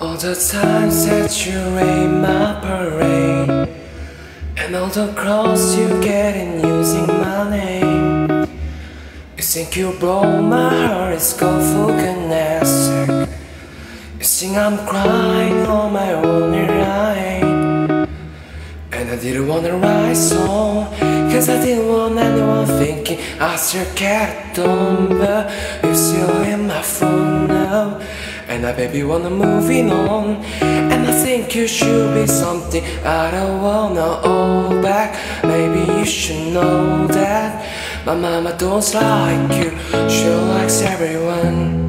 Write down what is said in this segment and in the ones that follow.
All the times that you rain my parade And all the calls you get in using my name. You think you broke my heart, it's called for goodness You think I'm crying on my own, right And I didn't wanna write song Cause I didn't want anyone thinking I still done But you're still in my phone now and I baby wanna moving on. And I think you should be something I don't wanna hold back. Maybe you should know that My mama don't like you. She likes everyone.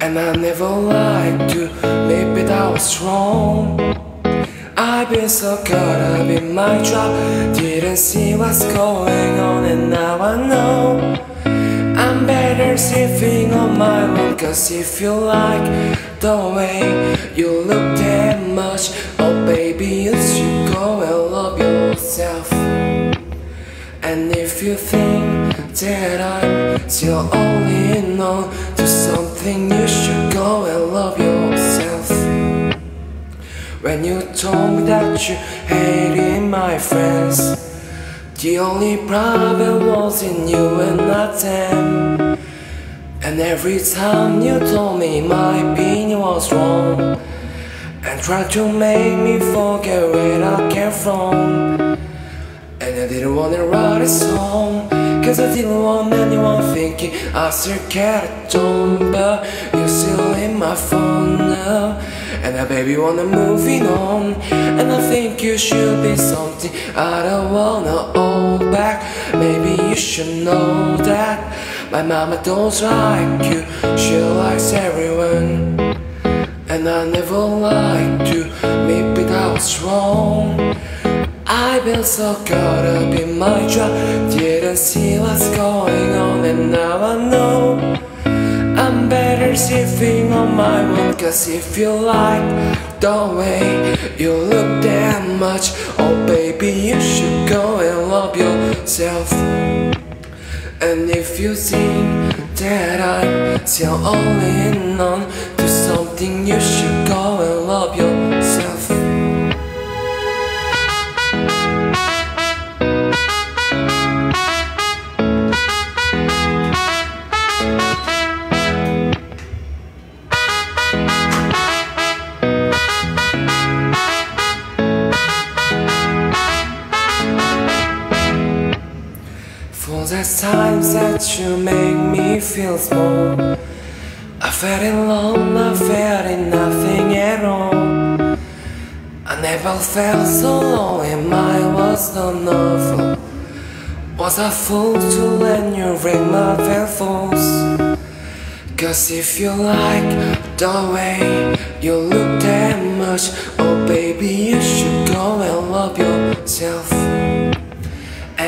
And I never liked you. Maybe that was wrong. I've been so caught up in my job Didn't see what's going on And now I know I'm better sleeping on my own Cause if you like the way you look that much. Oh baby you should go and love yourself. And if you think that I'm still only on to something You should go and love yourself. When you told me that you hated my friends the only problem was in you and not them. And every time you told me my opinion was wrong And tried to make me forget where I came from. And I didn't wanna write a song Cause I didn't want anyone thinking I still cared on But you're still in my phone now. And I baby wanna moving on. And I think you should be something I don't wanna hold back. Maybe you should know that My mama don't like you. She likes everyone And I never liked you. Maybe that was wrong. I've been so caught up in my job Didn't see what's going on And now I know better sleeping on my own. Cause if you like the way you look that much Oh baby you should go and love yourself. And if you think that I'm still holding on to something You should go and love yourself The times that you make me feel small. I felt alone, I felt in nothing at all. I never felt so and mine was not novel. Was I fool to let you ring my false Cause if you like the way you look that much Oh baby you should go and love yourself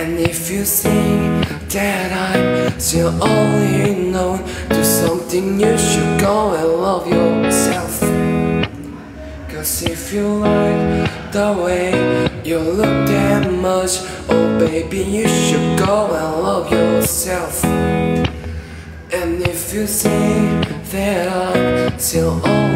and if you think that I'm still only known to something, you should go and love yourself. Cause if you like the way you look that much, oh baby, you should go and love yourself. And if you think that I'm still only